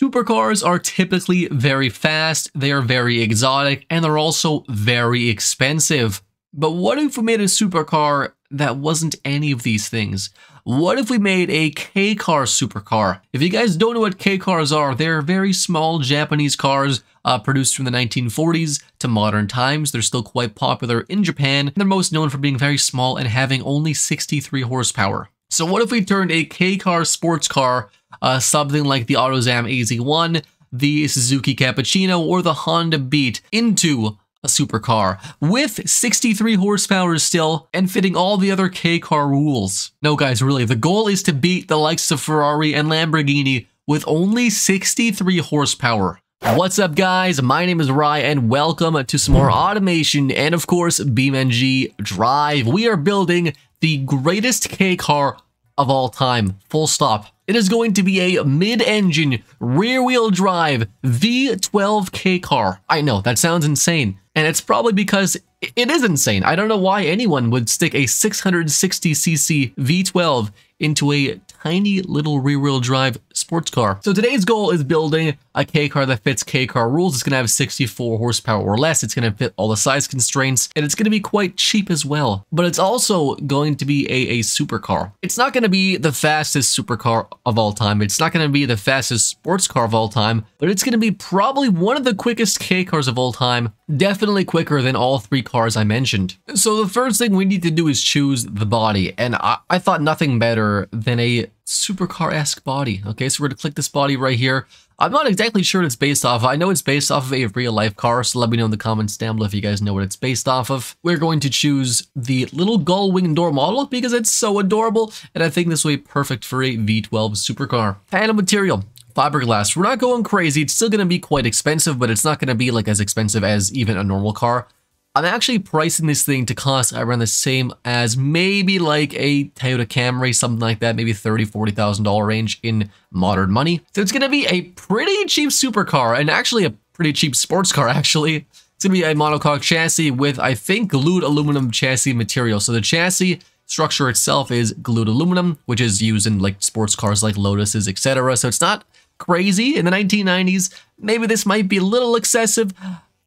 Supercars are typically very fast, they are very exotic, and they're also very expensive. But what if we made a supercar that wasn't any of these things? What if we made a K-car supercar? If you guys don't know what K-cars are, they're very small Japanese cars uh, produced from the 1940s to modern times. They're still quite popular in Japan. They're most known for being very small and having only 63 horsepower. So what if we turned a K-car sports car uh, something like the AutoZam AZ1, the Suzuki Cappuccino, or the Honda Beat into a supercar with 63 horsepower still and fitting all the other K car rules. No, guys, really, the goal is to beat the likes of Ferrari and Lamborghini with only 63 horsepower. What's up, guys? My name is Rye, and welcome to some more automation and, of course, BeamNG Drive. We are building the greatest K car of all time. Full stop. It is going to be a mid-engine, rear-wheel drive V12K car. I know, that sounds insane. And it's probably because it is insane. I don't know why anyone would stick a 660cc V12 into a tiny little rear-wheel drive sports car. So today's goal is building a K car that fits K car rules. It's going to have 64 horsepower or less. It's going to fit all the size constraints and it's going to be quite cheap as well. But it's also going to be a, a supercar. It's not going to be the fastest supercar of all time. It's not going to be the fastest sports car of all time, but it's going to be probably one of the quickest K cars of all time. Definitely quicker than all three cars I mentioned. So the first thing we need to do is choose the body. And I, I thought nothing better than a supercar-esque body. Okay, so we're gonna click this body right here. I'm not exactly sure what it's based off of. I know it's based off of a real-life car, so let me know in the comments down below if you guys know what it's based off of. We're going to choose the little gull wing door model because it's so adorable, and I think this will be perfect for a V12 supercar. Panel material fiberglass. We're not going crazy. It's still going to be quite expensive, but it's not going to be like as expensive as even a normal car. I'm actually pricing this thing to cost around the same as maybe like a Toyota Camry, something like that, maybe $30,000, $40,000 range in modern money. So it's going to be a pretty cheap supercar and actually a pretty cheap sports car, actually. It's going to be a monocoque chassis with, I think, glued aluminum chassis material. So the chassis structure itself is glued aluminum, which is used in like sports cars like Lotuses, etc. So it's not crazy in the 1990s. Maybe this might be a little excessive,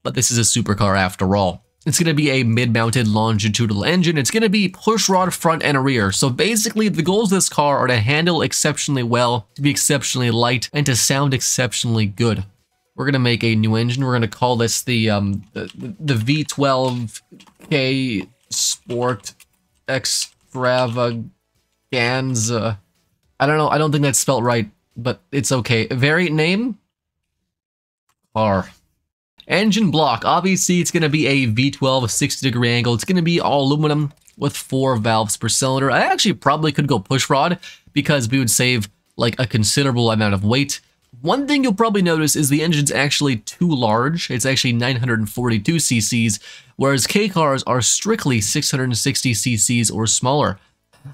but this is a supercar after all. It's going to be a mid-mounted longitudinal engine. It's going to be pushrod front and rear. So basically, the goals of this car are to handle exceptionally well, to be exceptionally light, and to sound exceptionally good. We're going to make a new engine. We're going to call this the, um, the, the V12K Sport Extravaganza. I don't know. I don't think that's spelled right, but it's okay. Variant name? Car. Engine block, obviously it's going to be a V12 60 degree angle. It's going to be all aluminum with four valves per cylinder. I actually probably could go push rod because we would save like a considerable amount of weight. One thing you'll probably notice is the engine's actually too large. It's actually 942 cc's, whereas K cars are strictly 660 cc's or smaller.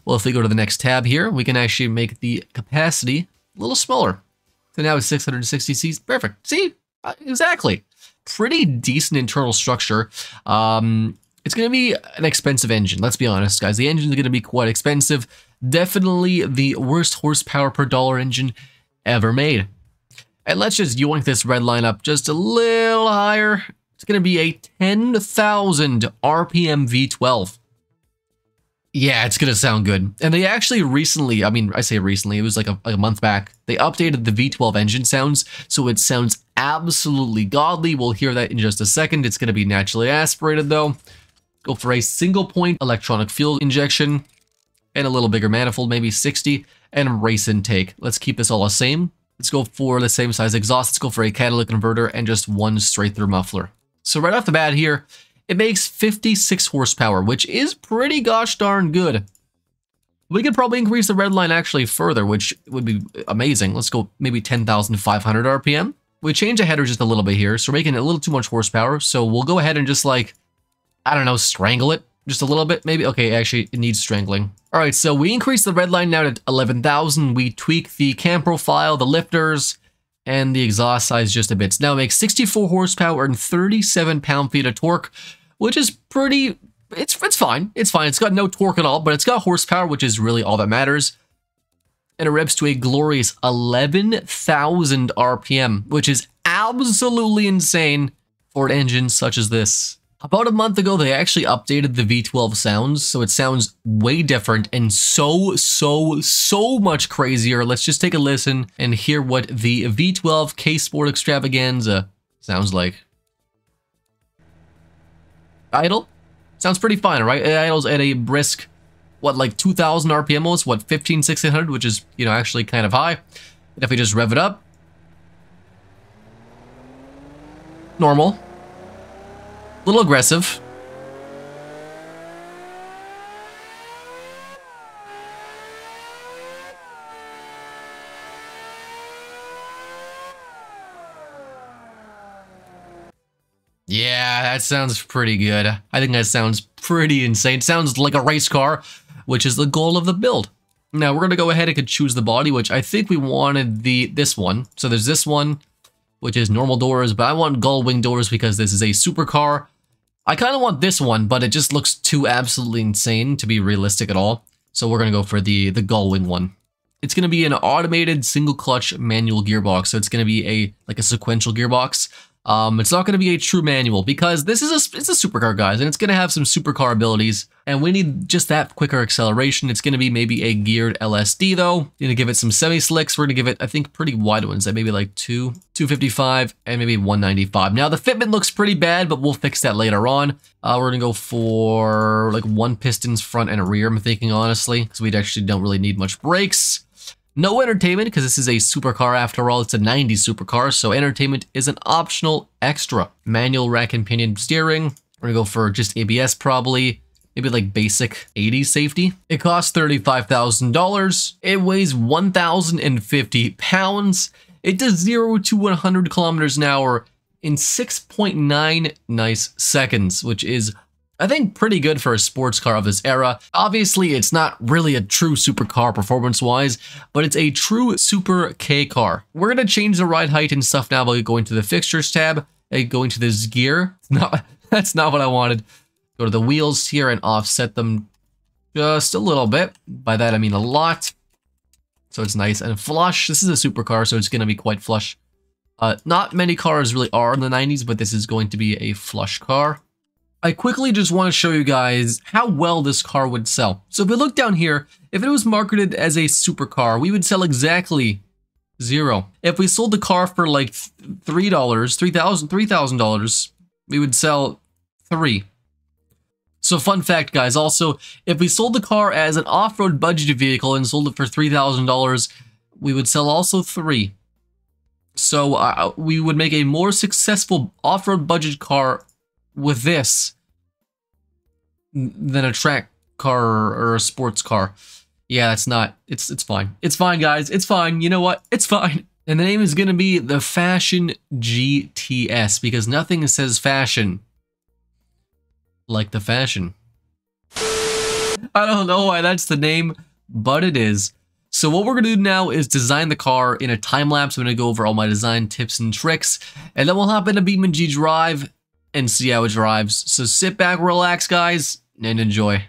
Well, if we go to the next tab here, we can actually make the capacity a little smaller. So now it's 660 cc's. Perfect. See? Uh, exactly pretty decent internal structure. Um, it's going to be an expensive engine, let's be honest, guys. The engine is going to be quite expensive. Definitely the worst horsepower per dollar engine ever made. And let's just yoink this red line up just a little higher. It's going to be a 10,000 RPM V12. Yeah, it's gonna sound good. And they actually recently, I mean, I say recently, it was like a, a, month back, they updated the V12 engine sounds, so it sounds absolutely godly. We'll hear that in just a second. It's gonna be naturally aspirated though. Go for a single point electronic fuel injection and a little bigger manifold, maybe 60, and race intake. Let's keep this all the same. Let's go for the same size exhaust. Let's go for a catalytic converter and just one straight through muffler. So right off the bat here, it makes 56 horsepower, which is pretty gosh darn good. We could probably increase the red line actually further, which would be amazing. Let's go maybe 10,500 RPM. We change the header just a little bit here, so we're making a little too much horsepower. So we'll go ahead and just like, I don't know, strangle it just a little bit, maybe. Okay, actually, it needs strangling. All right, so we increase the red line now to 11,000. We tweak the cam profile, the lifters, and the exhaust size just a bit. Now it makes 64 horsepower and 37 pound-feet of torque, which is pretty, it's, it's fine. It's fine. It's got no torque at all, but it's got horsepower, which is really all that matters. and it revs to a glorious 11,000 RPM, which is absolutely insane for an engine such as this. About a month ago, they actually updated the V12 sounds, so it sounds way different and so, so, so much crazier. Let's just take a listen and hear what the V12 K-Sport Extravaganza sounds like. Idle? Sounds pretty fine, right? Uh, it idles at a brisk, what, like 2,000 RPM almost? What, 15, 1600, which is, you know, actually kind of high. And if we just rev it up, normal little aggressive. Yeah, that sounds pretty good. I think that sounds pretty insane. Sounds like a race car, which is the goal of the build. Now we're gonna go ahead and choose the body, which I think we wanted the this one. So there's this one, which is normal doors, but I want gull wing doors because this is a supercar. I kind of want this one, but it just looks too absolutely insane to be realistic at all. So we're going to go for the, the Gullwing one. It's going to be an automated single clutch manual gearbox. So it's going to be a like a sequential gearbox. Um, it's not going to be a true manual because this is a, it's a supercar, guys, and it's going to have some supercar abilities, and we need just that quicker acceleration. It's going to be maybe a geared LSD, though. Going to give it some semi-slicks. We're going to give it, I think, pretty wide ones, that maybe like 2, 255, and maybe 195. Now, the fitment looks pretty bad, but we'll fix that later on. Uh, we're going to go for like one pistons front and rear, I'm thinking, honestly, because we actually don't really need much brakes. No entertainment, because this is a supercar after all. It's a 90s supercar, so entertainment is an optional extra. Manual rack and pinion steering. We're gonna go for just ABS probably. Maybe like basic 80 safety. It costs $35,000. It weighs 1,050 pounds. It does 0 to 100 kilometers an hour in 6.9 nice seconds, which is I think pretty good for a sports car of this era. Obviously, it's not really a true supercar performance-wise, but it's a true Super K car. We're going to change the ride height and stuff now by going to the fixtures tab and going to this gear. No, that's not what I wanted. Go to the wheels here and offset them just a little bit. By that, I mean a lot. So it's nice and flush. This is a supercar, so it's going to be quite flush. Uh, not many cars really are in the 90s, but this is going to be a flush car. I quickly just want to show you guys how well this car would sell. So if we look down here, if it was marketed as a supercar, we would sell exactly zero. If we sold the car for like $3, $3,000, $3,000, we would sell three. So fun fact, guys, also, if we sold the car as an off-road budget vehicle and sold it for $3,000, we would sell also three. So uh, we would make a more successful off-road budget car with this than a track car or a sports car. Yeah, it's not. It's it's fine. It's fine, guys. It's fine. You know what? It's fine. And the name is going to be the Fashion GTS because nothing says fashion like the fashion. I don't know why that's the name, but it is. So what we're going to do now is design the car in a time lapse. I'm going to go over all my design tips and tricks, and then we'll hop into BeamNG Drive and see how it drives. So sit back, relax, guys, and enjoy.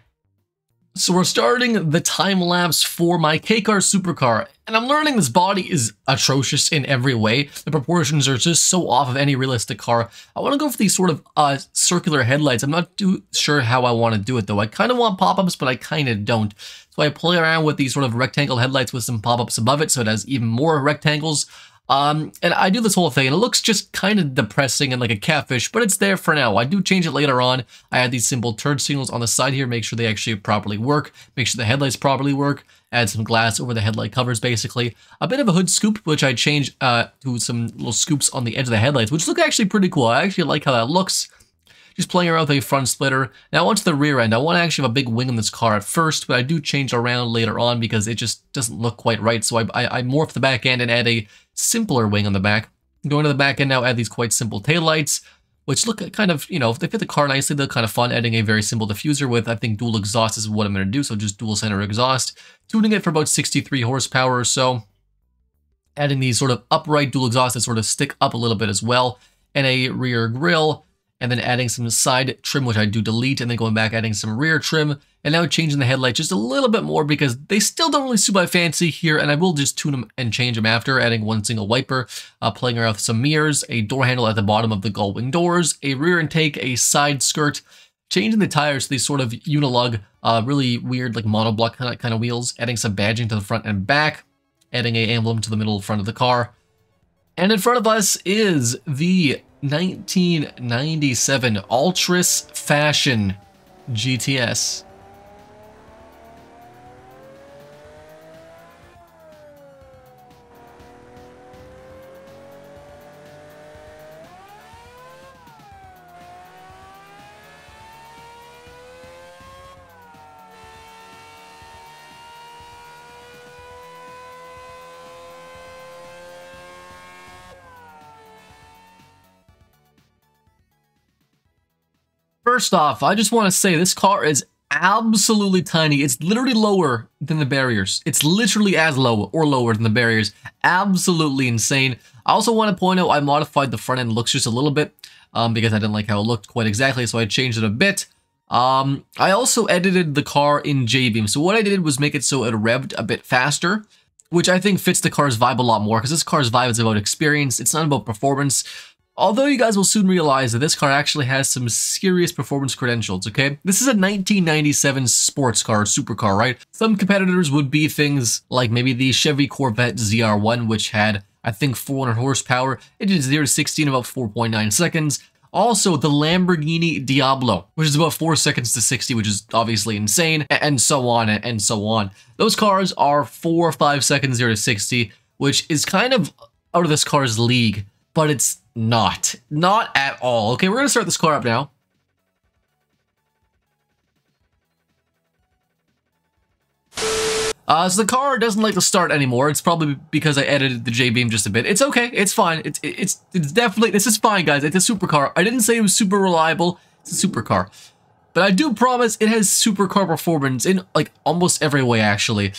So we're starting the time lapse for my K-Car Supercar, and I'm learning this body is atrocious in every way. The proportions are just so off of any realistic car. I want to go for these sort of uh, circular headlights. I'm not too sure how I want to do it though. I kind of want pop-ups, but I kind of don't. So I play around with these sort of rectangle headlights with some pop-ups above it so it has even more rectangles. Um, and I do this whole thing, and it looks just kind of depressing and like a catfish, but it's there for now. I do change it later on. I add these simple turn signals on the side here, make sure they actually properly work, make sure the headlights properly work, add some glass over the headlight covers, basically. A bit of a hood scoop, which I change uh, to some little scoops on the edge of the headlights, which look actually pretty cool. I actually like how that looks just playing around with a front splitter. Now onto the rear end, I want to actually have a big wing on this car at first, but I do change around later on because it just doesn't look quite right. So I, I, I morph the back end and add a simpler wing on the back. Going to the back end now, add these quite simple taillights, which look kind of, you know, if they fit the car nicely, they're kind of fun. Adding a very simple diffuser with, I think, dual exhaust is what I'm going to do. So just dual center exhaust. Tuning it for about 63 horsepower or so. Adding these sort of upright dual exhausts that sort of stick up a little bit as well. And a rear grille and then adding some side trim, which I do delete, and then going back adding some rear trim, and now changing the headlight just a little bit more because they still don't really suit my fancy here, and I will just tune them and change them after, adding one single wiper, uh, playing around with some mirrors, a door handle at the bottom of the gull-wing doors, a rear intake, a side skirt, changing the tires to these sort of unilug, uh, really weird like monoblock kind of, kind of wheels, adding some badging to the front and back, adding a emblem to the middle front of the car. And in front of us is the 1997 Altris Fashion GTS. First off, I just want to say this car is absolutely tiny. It's literally lower than the barriers. It's literally as low or lower than the barriers. Absolutely insane. I also want to point out I modified the front end looks just a little bit um, because I didn't like how it looked quite exactly, so I changed it a bit. Um, I also edited the car in J-Beam. So what I did was make it so it revved a bit faster, which I think fits the car's vibe a lot more because this car's vibe is about experience. It's not about performance. Although you guys will soon realize that this car actually has some serious performance credentials, okay? This is a 1997 sports car, supercar, right? Some competitors would be things like maybe the Chevy Corvette ZR1, which had, I think, 400 horsepower. It did 0 to 60 in about 4.9 seconds. Also, the Lamborghini Diablo, which is about 4 seconds to 60, which is obviously insane, and so on and so on. Those cars are 4 or 5 seconds 0 to 60, which is kind of out of this car's league, but it's not. Not at all. Okay, we're going to start this car up now. Uh, so the car doesn't like to start anymore. It's probably because I edited the J-beam just a bit. It's okay. It's fine. It's it's it's definitely this is fine, guys. It's a supercar. I didn't say it was super reliable. It's a supercar, but I do promise it has supercar performance in like almost every way, actually.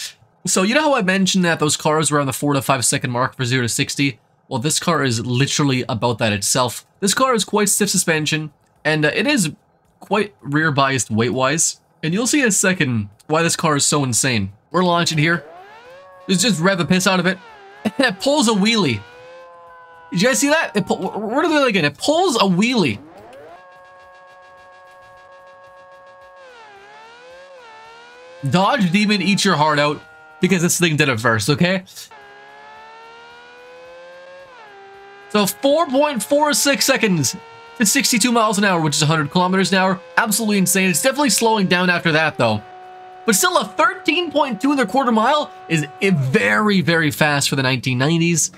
So you know how I mentioned that those cars were on the four to five second mark for zero to sixty. Well, this car is literally about that itself. This car is quite stiff suspension, and uh, it is quite rear biased weight-wise. And you'll see in a second why this car is so insane. We're launching here. Just, just rev the piss out of it. it pulls a wheelie. Did you guys see that? It where do they again? It pulls a wheelie. Dodge Demon, eat your heart out because this thing did it first, okay? So 4.46 seconds to 62 miles an hour, which is 100 kilometers an hour. Absolutely insane. It's definitely slowing down after that, though. But still, a 13.2 in their quarter mile is very, very fast for the 1990s.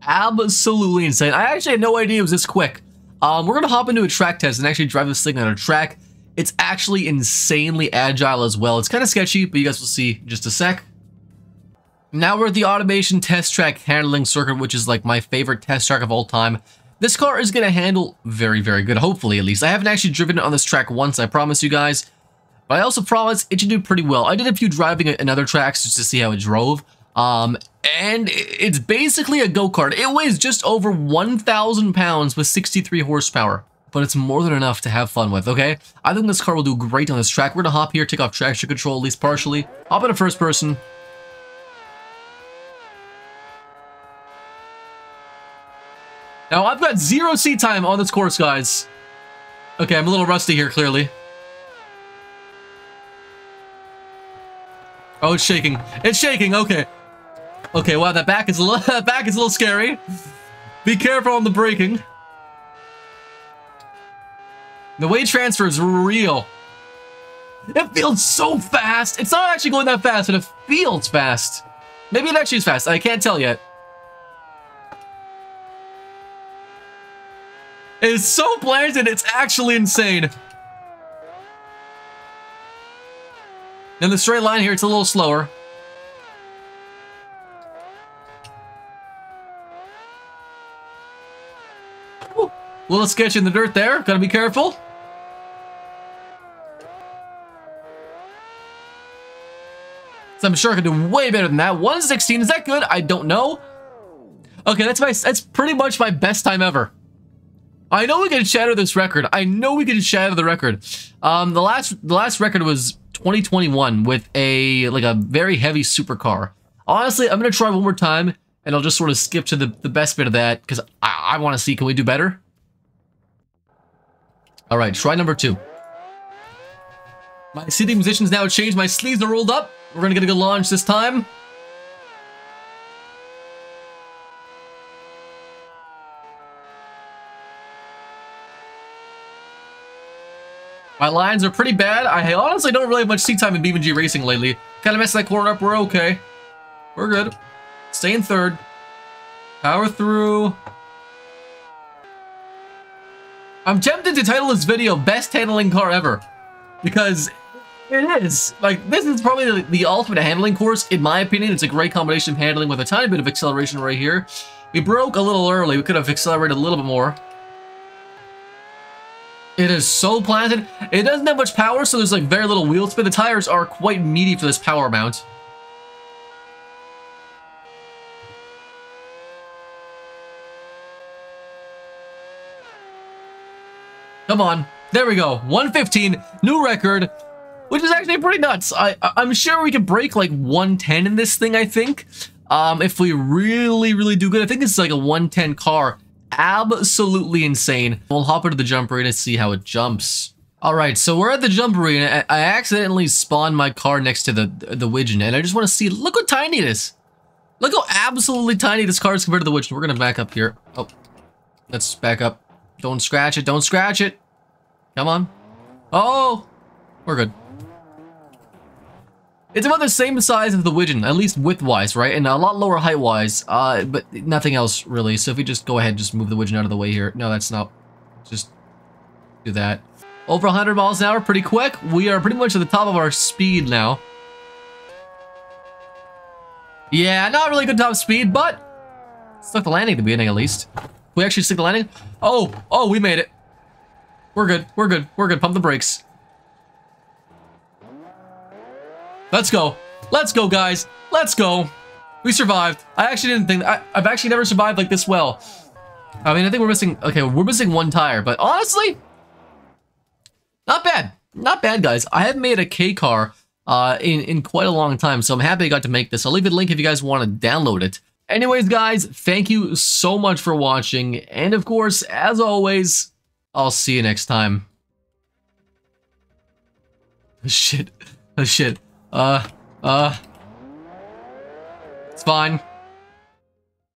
Absolutely insane. I actually had no idea it was this quick. Um, we're going to hop into a track test and actually drive this thing on a track. It's actually insanely agile as well. It's kind of sketchy, but you guys will see in just a sec. Now we're at the automation test track handling circuit, which is like my favorite test track of all time. This car is going to handle very, very good, hopefully at least. I haven't actually driven it on this track once, I promise you guys. But I also promise it should do pretty well. I did a few driving in other tracks just to see how it drove. Um, and it's basically a go-kart. It weighs just over 1,000 pounds with 63 horsepower. But it's more than enough to have fun with, okay? I think this car will do great on this track. We're gonna hop here, take off traction control, at least partially. Hop into first person, Now, I've got zero seat time on this course, guys. Okay, I'm a little rusty here, clearly. Oh, it's shaking. It's shaking, okay. Okay, wow, that back is a little, that back is a little scary. Be careful on the braking. The weight transfer is real. It feels so fast. It's not actually going that fast, but it feels fast. Maybe it actually is fast. I can't tell yet. It's so bland and it's actually insane. In the straight line here, it's a little slower. Little sketch in the dirt there. Gotta be careful. So I'm sure I could do way better than that. 116, is that good? I don't know. Okay, that's my that's pretty much my best time ever. I know we can shatter this record. I know we can shatter the record. Um, the last the last record was 2021 with a like a very heavy supercar. Honestly, I'm gonna try one more time, and I'll just sort of skip to the the best bit of that because I, I want to see can we do better. All right, try number two. My seating position's now changed. My sleeves are rolled up. We're gonna get a good launch this time. My lines are pretty bad. I honestly don't really have much seat time in BeamNG Racing lately. Kind of messed that corner up. We're okay. We're good. Stay in third. Power through. I'm tempted to title this video Best Handling Car Ever. Because it is. Like, this is probably the, the ultimate handling course, in my opinion. It's a great combination of handling with a tiny bit of acceleration right here. We broke a little early. We could have accelerated a little bit more. It is so planted. It doesn't have much power, so there's like very little wheel spin. The tires are quite meaty for this power amount. Come on. There we go. 115, new record, which is actually pretty nuts. I, I'm sure we could break like 110 in this thing, I think. Um, if we really, really do good. I think this is like a 110 car absolutely insane. We'll hop into the jump arena and see how it jumps. All right, so we're at the jump arena. I accidentally spawned my car next to the the Wigeon, and I just want to see, look how tiny it is. Look how absolutely tiny this car is compared to the Wigeon. We're to back up here. Oh, let's back up. Don't scratch it. Don't scratch it. Come on. Oh, we're good. It's about the same size as the Wigeon, at least width-wise, right? And a lot lower height-wise, uh, but nothing else really. So if we just go ahead and just move the Wigeon out of the way here. No, that's not. Just do that. Over 100 miles an hour, pretty quick. We are pretty much at the top of our speed now. Yeah, not really good top speed, but stuck the landing at the beginning at least. We actually stick the landing? Oh, oh, we made it. We're good, we're good, we're good. Pump the brakes. Let's go. Let's go, guys. Let's go. We survived. I actually didn't think... I, I've actually never survived like this well. I mean, I think we're missing... Okay, we're missing one tire, but honestly... Not bad. Not bad, guys. I haven't made a K car uh, in, in quite a long time, so I'm happy I got to make this. I'll leave a link if you guys want to download it. Anyways, guys, thank you so much for watching. And of course, as always, I'll see you next time. Shit. Oh, shit. Uh, uh. It's fine.